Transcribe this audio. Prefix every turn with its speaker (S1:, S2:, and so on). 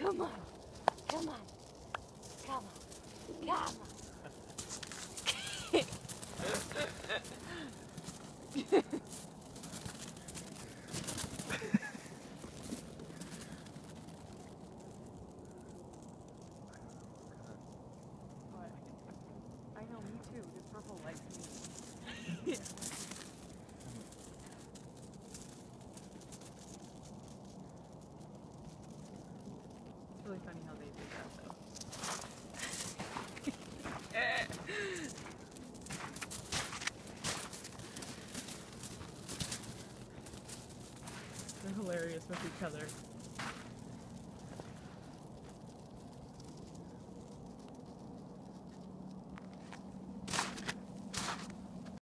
S1: Come on. Come on. Come on. Come on.
S2: I know, me too. This purple likes me. really funny how they do that though. They're hilarious with each other.